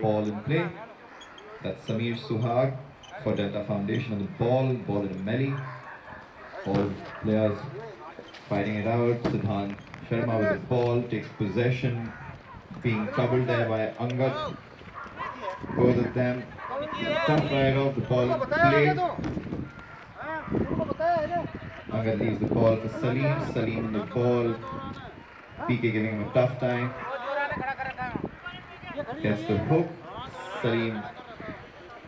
Ball in play. That's Samir Suhag for Delta Foundation on the ball. Ball in melee. All players fighting it out. Siddhant Sharma with the ball takes possession. Being troubled there by Angad. Both of them. Tough right off the ball in play. Angad leaves the ball for Salim. Salim in the ball. PK giving him a tough time. Gets the hook. Salim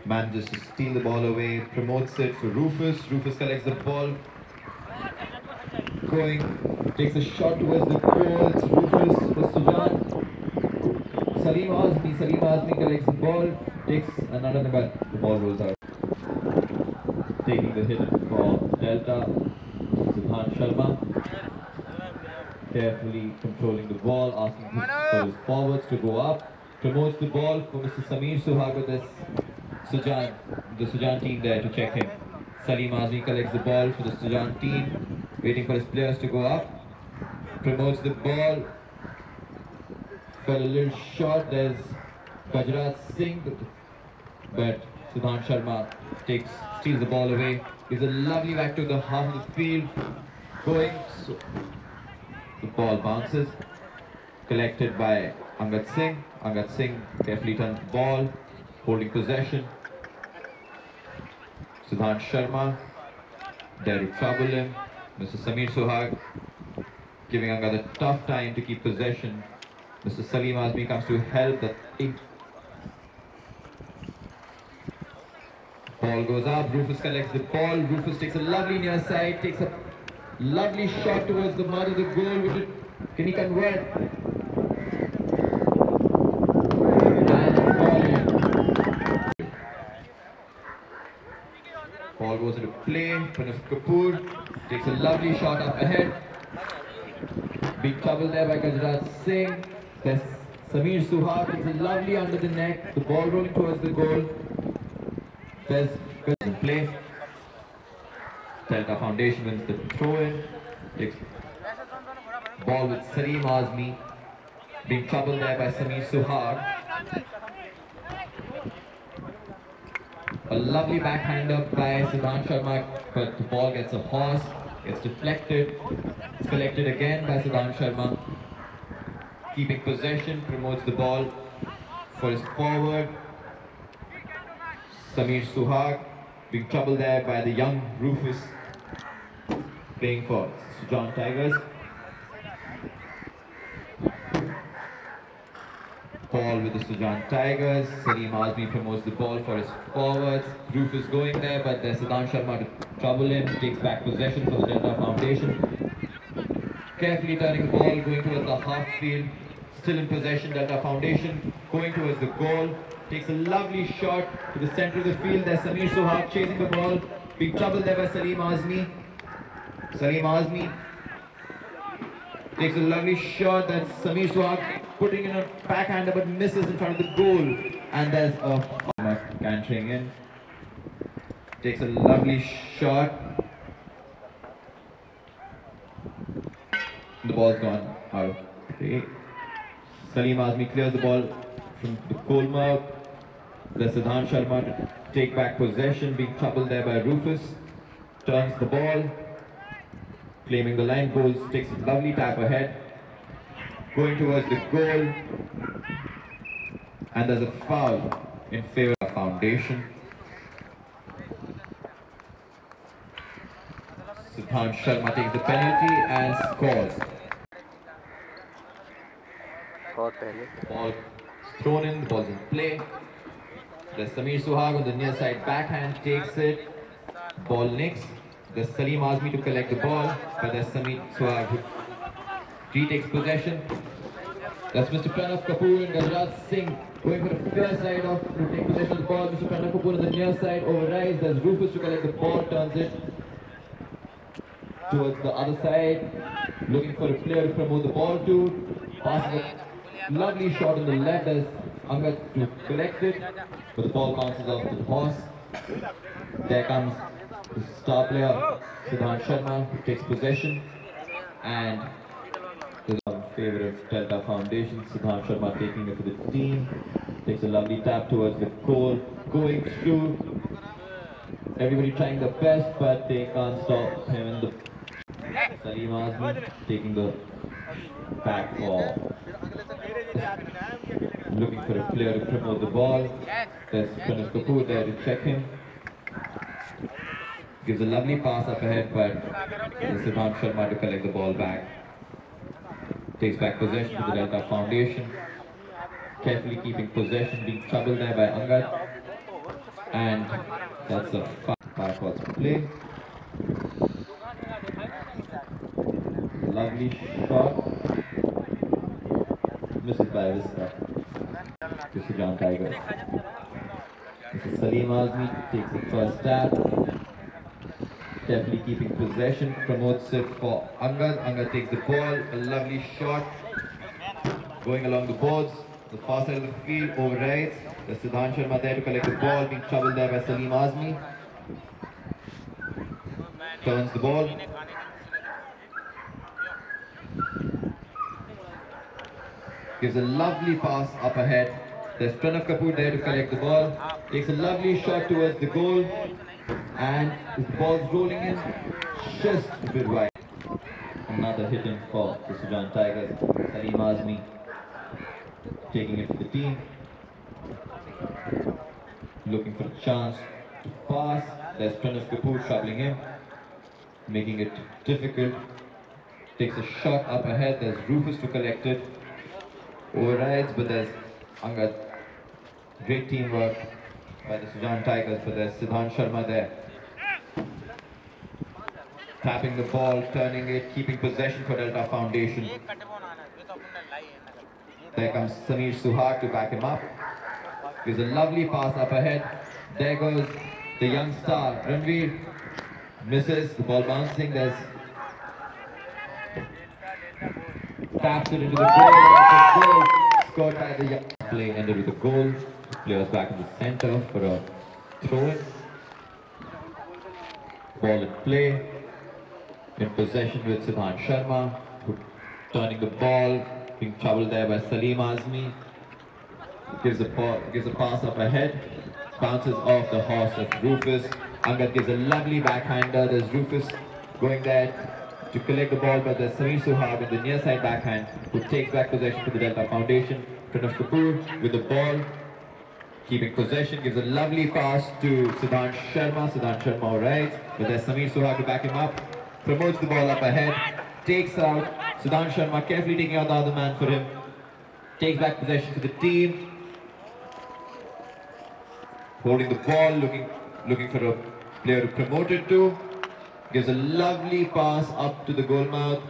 manages to steal the ball away, promotes it for Rufus. Rufus collects the ball. Going, takes a shot towards the goal. It's Rufus for Sujan. Salim Azmi, Salim Azmi collects the ball, takes another but the ball rolls out. Taking the hit for Delta, Siddhant Sharma. Carefully controlling the ball, asking for his forwards to go up. Promotes the ball for Mr. Samir Suhag with this Sujan, the Sujan team there to check him. Salim Azmi collects the ball for the Sujan team, waiting for his players to go up. Promotes the ball. For a little shot, there's Gajraj Singh, but Siddhant Sharma takes, steals the ball away. Gives a lovely back to the half of the field. Going, so the ball bounces. Collected by Angad Singh. Angad Singh carefully turns the ball, holding possession. Siddhant Sharma trouble him. Mr. Samir Suhag giving Angad a tough time to keep possession. Mr. Salim Azmi comes to help. The ball goes up. Rufus collects the ball. Rufus takes a lovely near side, takes a lovely shot towards the mud of the goal. It. Can he convert? And ball in. Ball goes into play. Pranav Kapoor takes a lovely shot up ahead. Big trouble there by Gajraj Singh. There's Samir Suhag takes a lovely under the neck. The ball rolling towards the goal. There's in play. Delta Foundation wins the throw in. Ball with Salim Azmi. Being troubled there by Samir Suhag. A lovely backhander by Siddhant Sharma, but the ball gets a horse, gets deflected. It's collected again by Siddhant Sharma. Keeping possession, promotes the ball for his forward. Samir Suhag being troubled there by the young Rufus playing for Sujan Tigers. Ball with the Sujan Tigers. Salim Azmi promotes the ball for his forwards. Rufus going there, but there's Siddhant Sharma to trouble him. Takes back possession for the Delta Foundation. Carefully turning the ball, going towards the half field. Still in possession, Delta Foundation. Going towards the goal. Takes a lovely shot to the center of the field. There's Samir Suhag chasing the ball. Big trouble there by Salim Azmi. Salim Azmi takes a lovely shot. That's Samir Suhag putting in a backhander but misses in front of the goal. And there's a cantering in. Takes a lovely shot. The ball's gone out. Okay. Salim Azmi clears the ball from the goal mouth. There's Siddhant Sharma to take back possession, being troubled there by Rufus. Turns the ball. Claiming the line goes, takes a lovely tap ahead going towards the goal. And there's a foul in favor of foundation. Siddhant Sharma takes the penalty and scores. Ball thrown in, the ball's in play. The Samir Suhag on the near side backhand takes it. Ball next. There's Salim Azmi to collect the ball, but there's Samir Suhag who retakes possession. That's Mr. Pranav Kapoor and Gajraj Singh going for the fair side off to take possession of the ball. Mr. Pranav Kapoor on the near side overrides. There's Rufus to collect the ball, turns it towards the other side, looking for a player to promote the ball to. Passes a lovely shot on the left. There's Angad to collect it, but the ball bounces off the horse. There comes the star player, Siddhant Sharma, who takes possession. And the favorite Delta Foundation, Siddhant Sharma taking it for the team. Takes a lovely tap towards the goal, going through. Everybody trying their best, but they can't stop him in the Salim Azmi taking the back ball. looking for a player to promote the ball. There's Pranav Kapoor there to check him. Gives a lovely pass up ahead, but Siddhant Sharma to collect the ball back. Takes back possession to the Delta Foundation. Carefully keeping possession, being troubled there by Angad. And that's a backwards play. Lovely shot. Misses by Vista. To Sujan Tigers. This is Salim Azmi takes the first stab. Carefully keeping possession, promotes it for Angad. Angad takes the ball, a lovely shot. Going along the boards, the far side of the field, overrides. The Siddhant Sharma there to collect the ball, being troubled there by Salim Azmi. Turns the ball. Gives a lovely pass up ahead. There's Pranav Kapoor there to collect the ball. Takes a lovely shot towards the goal. And the ball's rolling in just a bit wide. Another hit in for the Sujan Tigers. Salim Azmi taking it to the team. Looking for a chance to pass. There's Pranav Kapoor troubling him. Making it difficult. Takes a shot up ahead. There's Rufus to collect it. Overrides, but there's Angad. Great teamwork by the Sujan Tigers, but there's Siddhant Sharma there. Tapping the ball, turning it, keeping possession for Delta Foundation. There comes Samir Suhag to back him up. Gives a lovely pass up ahead. There goes the young star, Ranveer. Misses, the ball bouncing. There's taps it into the. Goal scored by the young play ended with a goal. Players back in the center for a throw in. Ball in play. In possession with Siddhant Sharma. Turning the ball. Being troubled there by Salim Azmi. Gives a, gives a pass up ahead. Bounces off the horse of Rufus. Angad gives a lovely backhander. There's Rufus going there to collect the ball, but there's Samir Suhag in the near side backhand who takes back possession for the Delta Foundation. Pranav Kapoor with the ball, keeping possession, gives a lovely pass to Siddhant Sharma. Siddhant Sharma right, but there's Samir Suhag to back him up. Promotes the ball up ahead, takes out Siddhant Sharma, carefully taking out the other man for him. Takes back possession to the team. Holding the ball, looking looking for a player to promote it to. Gives a lovely pass up to the goal mouth.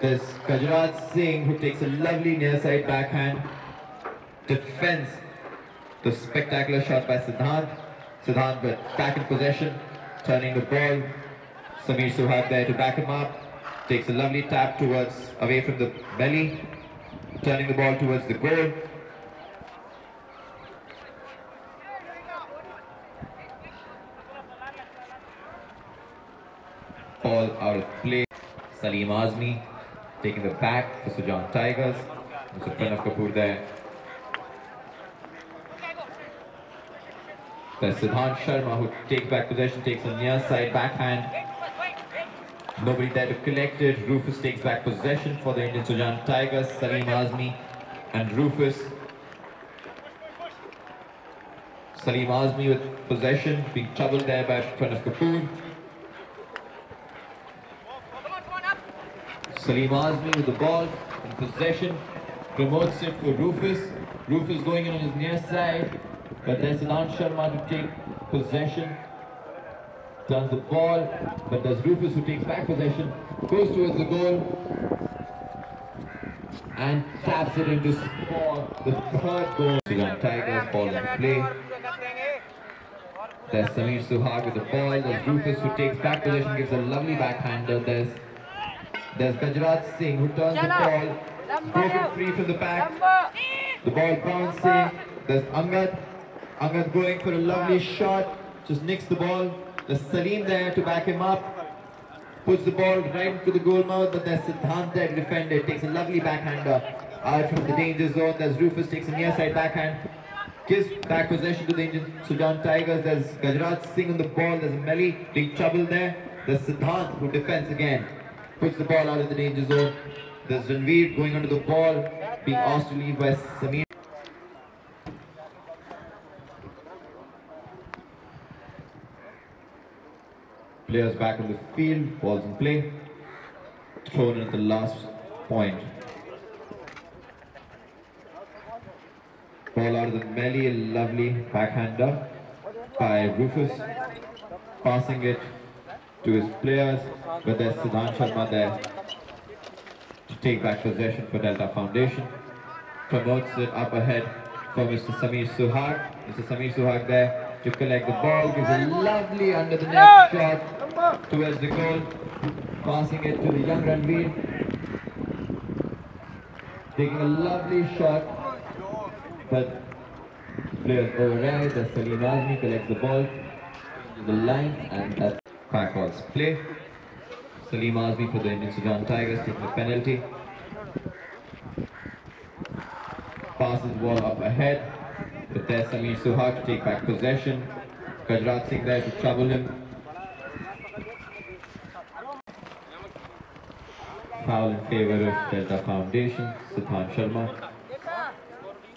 There's Gajraj Singh who takes a lovely near side backhand. Defends the spectacular shot by Siddhant. Siddhant but back in possession, turning the ball. Samir Suhag there to back him up. Takes a lovely tap towards away from the belly. Turning the ball towards the goal. Ball out of play. Salim Azmi taking the back for Sujan Tigers. Mr. Pranav Kapoor there. Siddhant Sharma who takes back possession, takes a near side backhand. Nobody there to collect it. Rufus takes back possession for the Indian Sujan Tigers. Salim Azmi and Rufus. Salim Azmi with possession, being troubled there by Pranav Kapoor. Salim Azmi with the ball in possession, promotes it for Rufus. Rufus going in on his near side, but there's Siddhant Sharma to take possession. Turns the ball, but there's Rufus who takes back possession, goes towards the goal, and taps it into score the third goal. Sujan Tigers ball in play. There's Samir Suhag with the ball. There's Rufus who takes back possession, gives a lovely backhander. There's there's Gajraj Singh who turns the ball, broken free from the back. The ball bouncing. There's Angad. Angad going for a lovely shot. Just nicks the ball. There's Salim there to back him up. Puts the ball right into the goal mouth, but there's Siddhant there to defend it. Takes a lovely backhander out from the danger zone. There's Rufus takes a near side backhand. Gives back possession to the Indian Sujan Tigers. There's Gajraj Singh on the ball. There's Melly. Big trouble there. There's Siddhant who defends again. Puts the ball out of the danger zone. There's Ranveer going under the ball. Being asked to leave by Samir. Players back on the field. Balls in play. Thrown in at the last point. Ball out of the melee, a lovely backhander by Rufus. Passing it to his players, but there's Siddhant Sharma there to take back possession for Delta Foundation. Promotes it up ahead for Mr. Samir Suhag. Mr. Samir Suhag there to collect the ball, gives a lovely under the net shot towards the goal. Passing it to the young Ranveer. Taking a lovely shot but players override as Salim Azmi collects the ball to the line and that's backwards play. Salim Azmi for the Indian Sujan Tigers taking the penalty. Passes the ball up ahead, but there's Samir Suhag to take back possession. Gajraj Singh there to trouble him. Foul in favor of Delta Foundation, Siddhant Sharma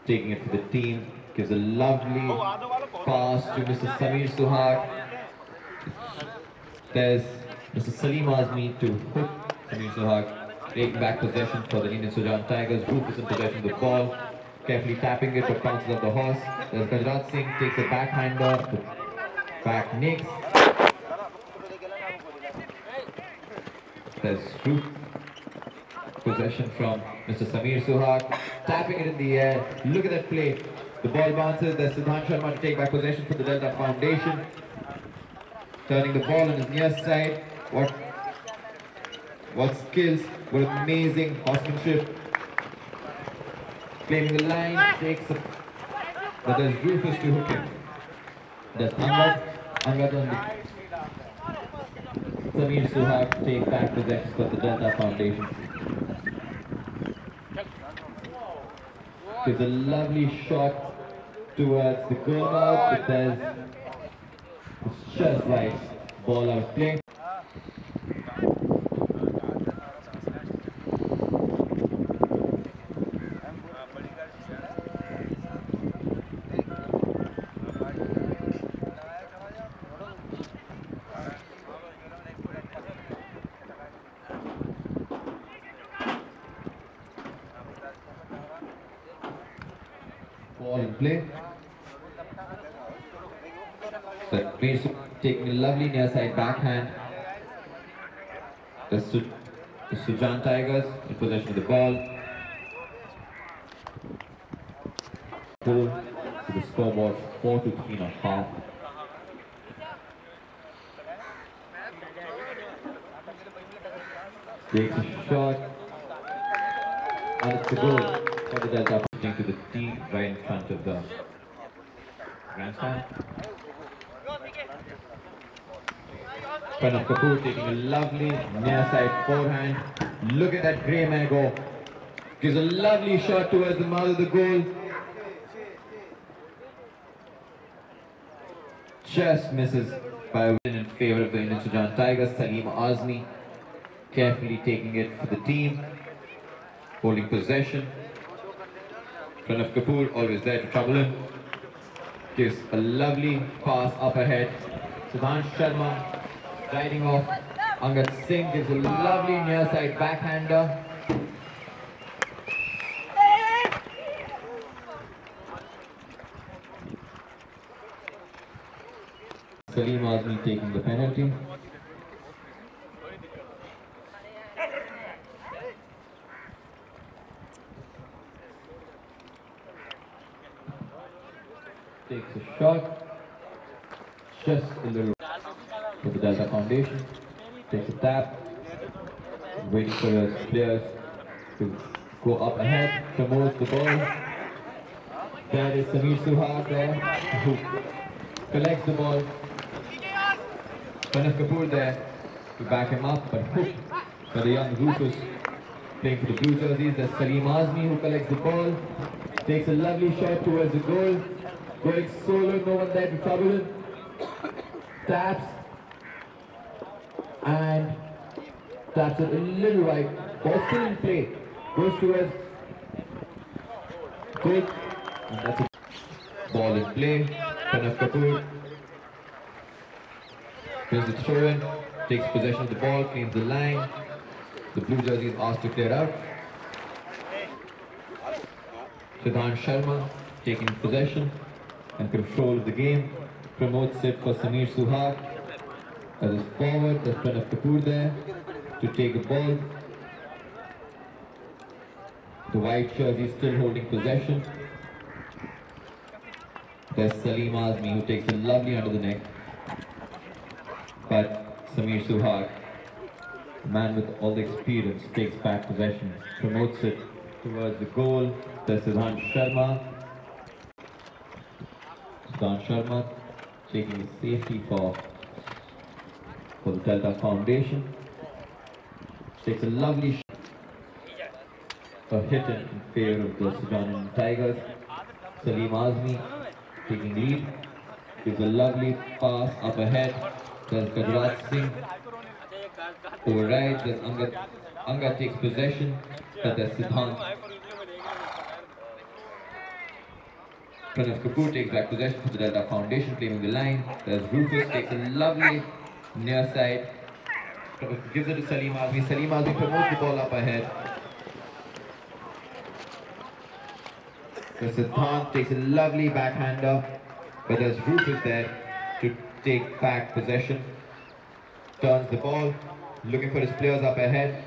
taking it for the team. Gives a lovely pass to Mr. Samir Suhag. There's Mr. Salim Azmi to hook Samir Suhag. Taking back possession for the Indian Sujan Tigers. Rufus in possession of the ball. Carefully tapping it but bounces off the horse. There's Gajraj Singh takes a backhander. Back nicks. There's Rufus possession from Mr. Samir Suhag, tapping it in the air. Look at that play. The ball bounces. There's Siddhant Sharma to take back possession for the Delta Foundation. Turning the ball on his near side. What, what skills, what amazing horsemanship. Claiming the line, takes a, but there's Rufus to hook him. There's Angad, Angad on the Samir Suhag take back possession for the Delta Foundation. Gives a lovely shot towards the goal there's it's just right. Ball out play. Ball in play. But Mears taking a lovely near side backhand. The, Su the Sujan Tigers in possession of the ball. Goal to the scoreboard 4 to 3 and a half. Takes a shot. And it's a goal for the Delta to the team right in front of the grandstand. Pranav Kapoor taking a lovely near side forehand. Look at that grey mare go. Gives a lovely shot towards the mouth of the goal. Just misses by win in favor of the Indian Sujan Tigers. Salim Azmi carefully taking it for the team. Holding possession. Pranav Kapoor always there to trouble him. Gives a lovely pass up ahead. Siddhant Sharma riding off. Angad Singh gives a lovely near side backhander. Salim Azmi taking the penalty. Takes a shot. Just a little for the Delta Foundation. Takes a tap. Waiting for the players to go up ahead. Promotes the ball. There is Samir Suhag there who collects the ball. Pranav Kapoor there to back him up, but hooked the young Rufus playing for the blue jerseys. There's Salim Azmi who collects the ball, takes a lovely shot towards the goal, going solo, no one there to trouble him. Taps and that's a little right. Ball still in play. Goes towards goal. And that's a ball in play. Pranav Kapoor Here's the throw in, takes possession of the ball, claims the line. The blue jersey is asked to clear out. Siddhant Sharma taking possession and control of the game. Promotes it for Samir Suhag. As a forward, there's Pranav Kapoor there to take the ball. The white jersey still holding possession. There's Salim Azmi who takes it lovely under the neck but Samir Suhag, the man with all the experience, takes back possession, promotes it towards the goal. There's Siddhant Sharma. Siddhant Sharma taking the safety for, for the Delta Foundation. Takes a lovely. A hit in favor of the Sujan Tigers. Salim Azmi taking lead. Gives a lovely pass up ahead. There's Gajraj Singh. Over right, there's. Angad takes possession, but there's Siddhant. Pranav Kapoor takes back possession for the Delta Foundation, claiming the line. There's Rufus, takes a lovely near side. Gives it to Salim Azmi. Salim Azmi promotes the ball up ahead. So Siddhant takes a lovely backhander, but there's Rufus there to take back possession. Turns the ball, looking for his players up ahead.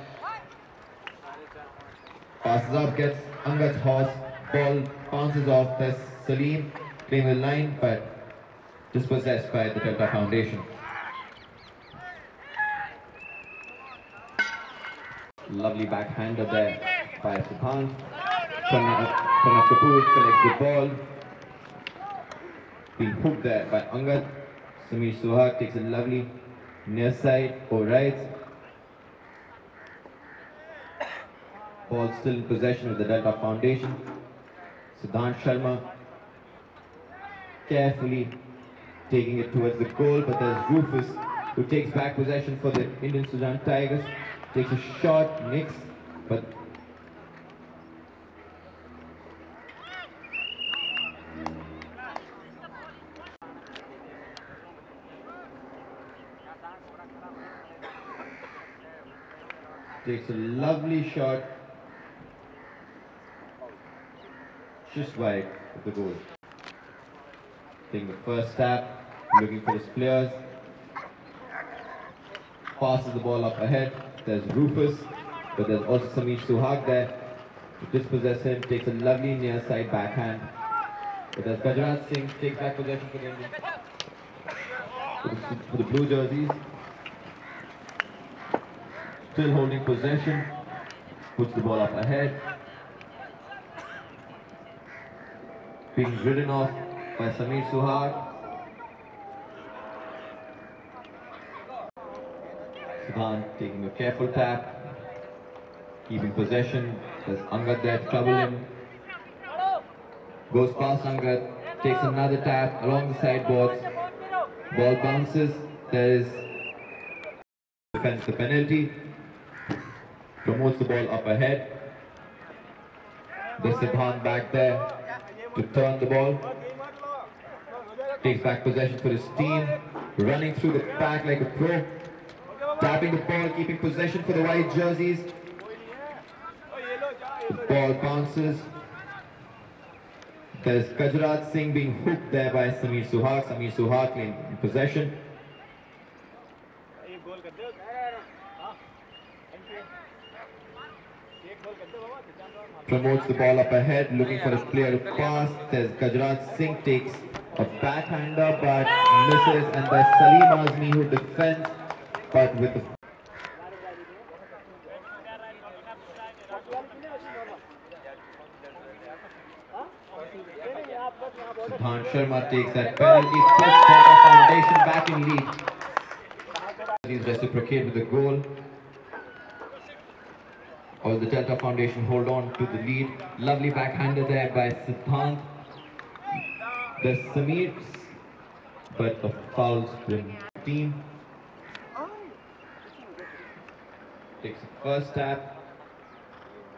Passes up, gets Angad's horse, ball bounces off. There's Salim claiming the line, but dispossessed by the Delta Foundation. Lovely backhander there by Siddhant. Pranav Kapoor collects the ball. Being hooked there by Angad. Samir Suhag takes a lovely near side or right. Ball still in possession of the Delta Foundation. Siddhant Sharma carefully taking it towards the goal, but there's Rufus who takes back possession for the Indian Sujan Tigers. Takes a shot, nicks, but takes a lovely shot just wide of the goal. Taking the first tap, looking for his players. Passes the ball up ahead. There's Rufus, but there's also Samir Suhag there to dispossess him. Takes a lovely near side backhand. But there's Gajraj Singh takes back possession for the, for the, for the blue jerseys. Still holding possession. Puts the ball up ahead. Being ridden off by Samir Suhag. Siddhant taking a careful tap. Keeping possession. There's Angad there trouble him. Goes past Angad. Takes another tap along the sideboards. Ball bounces. There is defends the penalty. Promotes the ball up ahead. There's Siddhant back there to turn the ball. Takes back possession for his team. Running through the pack like a pro. Tapping the ball, keeping possession for the white jerseys. The ball bounces. There's Gajraj Singh being hooked there by Samir Suhag. Samir Suhag in possession. Promotes the ball up ahead, looking for a player to pass. There's Gajraj Singh takes a backhander but misses, and there's Salim Azmi who defends, but with the Sharma takes that penalty, puts Delta Foundation back in lead. He's reciprocate with the goal. Or the Delta Foundation hold on to the lead. Lovely backhander there by Siddhant. The Samir, but the fouls win team. Takes the first tap,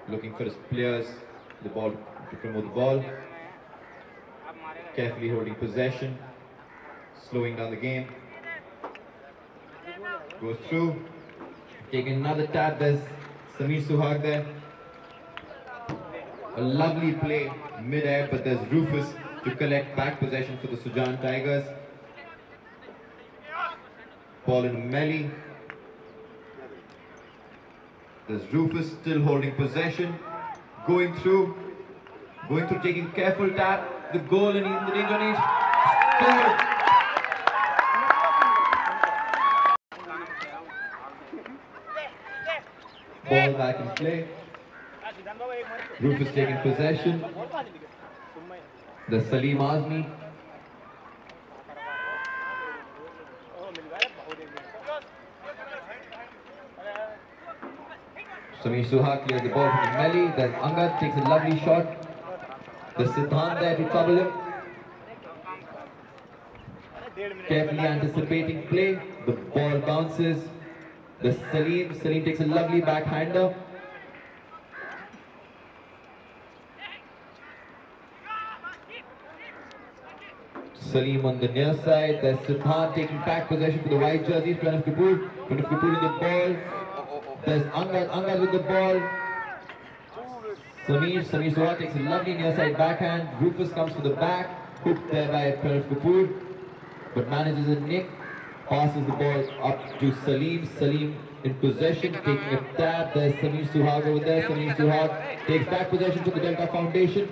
looking for his players, the ball to promote the ball. Carefully holding possession, slowing down the game. Goes through, taking another tap. There's Samir Suhag there. A lovely play mid-air, but there's Rufus to collect back possession for the Sujan Tigers. Ball in melee. There's Rufus still holding possession, going through, going through, taking careful tap. The goal and in the danger range. Scored. Ball back in play. Rufus taking possession. The Salim Azmi. Samir Suhag clears the ball from melee. Then Angad takes a lovely shot. The Siddhant there to trouble him. Carefully anticipating play. The ball bounces. The Salim. Salim takes a lovely backhander. Salim on the near side. There's Siddhant taking back possession for the white jerseys. Pranav Kapoor. Pranav Kapoor in the ball. There's Angad. Angad with the ball. Samir. Samir Soha takes a lovely near side backhand. Rufus comes to the back. Hooked there by Pranav Kapoor. But manages a nick. Passes the ball up to Salim. Salim in possession, taking a tap. There's Samir Suhag over there. Samir Suhag takes back possession for the Delta Foundation.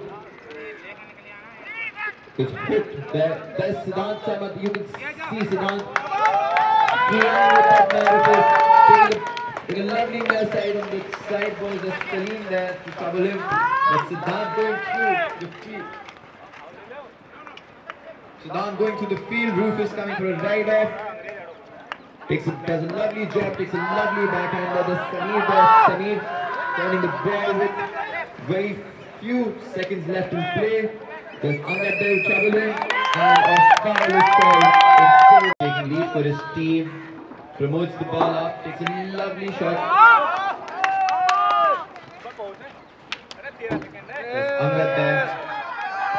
It's hooked there. There's Siddhant Sharma. You can see Siddhant man. Taking a, lovely near side on the side ball. There's Salim there to trouble him. But Siddhant going through the field. Siddhant going through the field. Rufus coming for a ride off. Takes a, does a lovely job, takes a lovely backhander. The Samir there, Samir turning the ball with very few seconds left in play. There's Angad there troubling and a foul is called. Taking lead for his team. Promotes the ball up, takes a lovely shot. There's Angad.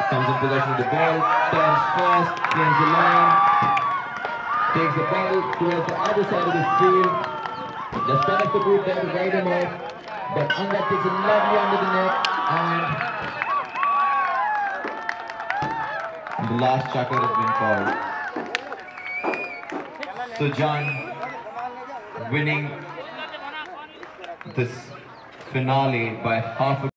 Comes in possession of the ball, turns first, gains the line, takes the ball towards the other side of the field. Just trying to put there to guide him off. But Angad takes it lovely under the net and the last chukker has been called. Sujan winning this finale by half a